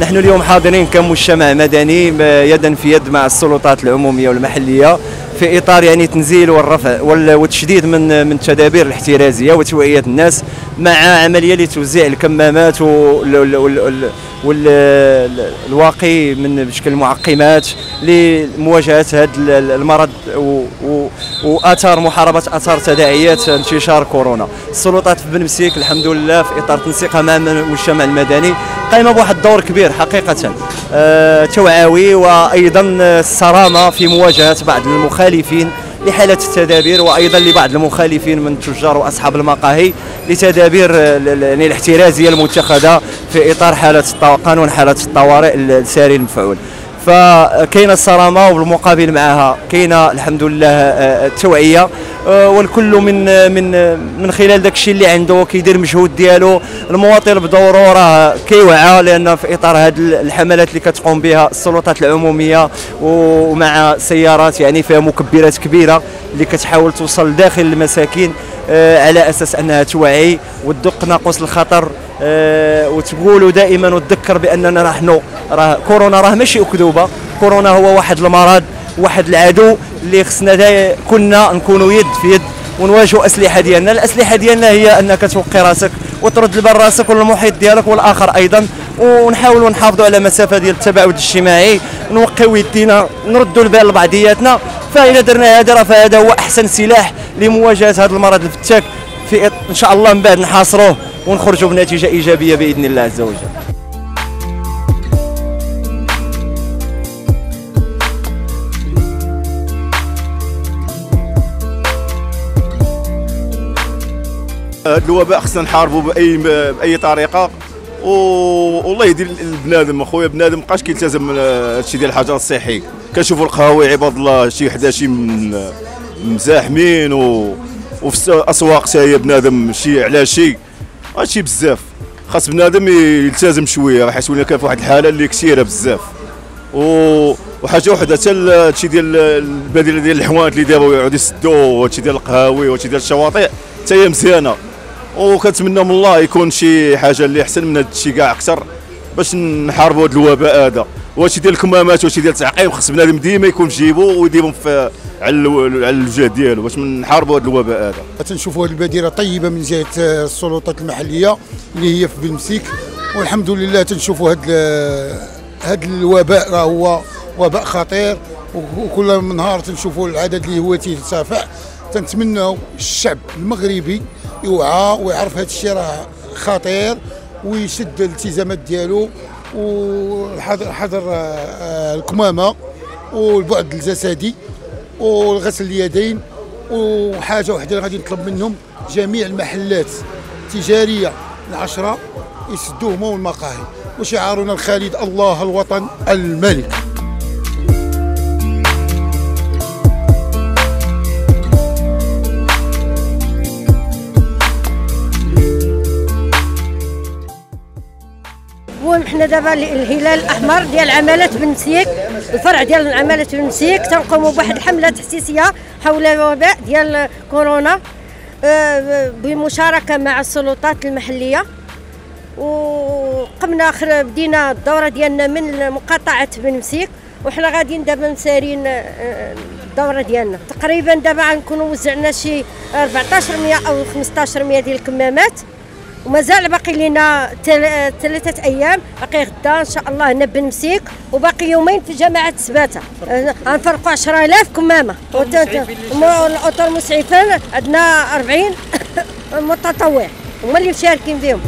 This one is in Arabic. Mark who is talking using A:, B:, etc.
A: نحن اليوم حاضرين كمجتمع مدني يدا في يد مع السلطات العمومية والمحلية في إطار يعني تنزيل والرفع والتشديد من من التدابير الاحترازية وتوعية الناس مع عملية لتوزيع الكمامات والواقي من بشكل المعقمات لمواجهة هذا المرض وآثار محاربة آثار تداعيات انتشار كورونا. السلطات في بن مسيك الحمد لله في إطار تنسيقها مع المجتمع المدني قايمة بواحد الدور كبير حقيقة. أه توعوي وأيضا الصرامة في مواجهة بعض المخالفين لحالة التدابير وأيضا لبعض المخالفين من التجار وأصحاب المقاهي لتدابير يعني الاحترازيه المتخذه في إطار حالة قانون حالة الطوارئ الساري المفعول. فكاين الصرامة وبالمقابل معها كاين الحمد لله التوعيه والكل من من من خلال داك الشيء اللي عنده كيدير مجهود ديالو. المواطن بدوره راه كيوعى لأن في إطار هذه الحملات اللي كتقوم بها السلطات العمومية ومع سيارات يعني فيها مكبرات كبيرة اللي كتحاول توصل داخل المساكن على أساس أنها توعي وتدق ناقوس الخطر وتقولوا دائما وتذكر بأننا نحن راه كورونا راه ماشي أكذوبة. كورونا هو واحد المرض واحد العدو اللي خصنا كنا نكونوا يد في يد ونواجهوا أسلحة ديالنا. الأسلحة ديالنا هي أنك توقي راسك وترد البال راسك والمحيط ديالك والآخر أيضا. ونحاولوا نحافظوا على مسافة ديال التباعد الاجتماعي. نوقيو يدينا نردوا البال لبعضياتنا. فإذا درنا هذا راه فهذا هو أحسن سلاح لمواجهة هذا المرض الفتاك. في إن شاء الله من بعد نحاصروه ونخرجوا بنتيجة إيجابية بإذن الله عز وجل.
B: هذا الوباء خصنا نحاربوا بأي بأي طريقة. والله يهدي البنادم أخويا بنادم مابقاش كيلتزم هادشي ديال الحجر الصحي. كنشوفوا القهاوي عباد الله شي حدا شي مزاحمين و وفي الاسواق حتى هي بنادم شي على شي. هادشي بزاف. خاص بنادم يلتزم شوية راح يسولنا كان في واحد الحالة اللي كثيرة بزاف. و وحاجة وحدة حتى هادشي ديال البديلة ديال الحوانت اللي دابا يعاودوا يسدوا هادشي ديال القهاوي وهادشي ديال الشواطئ حتى هي مزيانة. وكنتمنى من الله يكون شي حاجة اللي أحسن من هذا الشيء كاع أكثر باش نحاربوا هذا الوباء هذا. وهادشي ديال الكمامات وهادشي ديال التعقيم خص بنادم ديما يكون في جيبو ويديرهم في على على الوجه ديالو باش نحاربوا هذا الوباء هذا.
C: تنشوفوا هذه البادره طيبة من جهة السلطات المحلية اللي هي في بلمسيك. والحمد لله تنشوفوا هذا هذا الوباء راه هو وباء خطير. وكل نهار تنشوفوا العدد اللي هو تيرتفع تنتمنوا الشعب المغربي يوعى ويعرف هذا الشيء راه خطير ويشد الالتزامات ديالو وحضر حضر الكمامة والبعد الجسدي وغسل اليدين وحاجة واحدة غادي نطلب منهم جميع المحلات التجارية العشرة يسدوا هما والمقاهي وشعارنا الخالد الله الوطن الملك.
D: حنا دابا الهلال الأحمر ديال عمالة بن مسيك الفرع ديال عمالة بن مسيك تنقوموا بواحد الحملة تحسيسيه حول الوباء ديال كورونا آه، بمشاركة مع السلطات المحلية. وقمنا بدينا الدورة ديالنا من مقاطعة بن مسيك وحنا غاديين دابا مسارين آه، الدورة ديالنا. تقريبا دابا غنكونوا وزعنا شي 1400 أو 1500 ديال الكمامات. ومازال باقي لنا ثلاثة أيام. باقي غدا إن شاء الله هنا بن مسيك وباقي يومين في جامعة سباتة. غنفرقوا 10000 كمامة. والأطر مسعفين عندنا 40 متطوع. هما اللي مشاركين فيهم.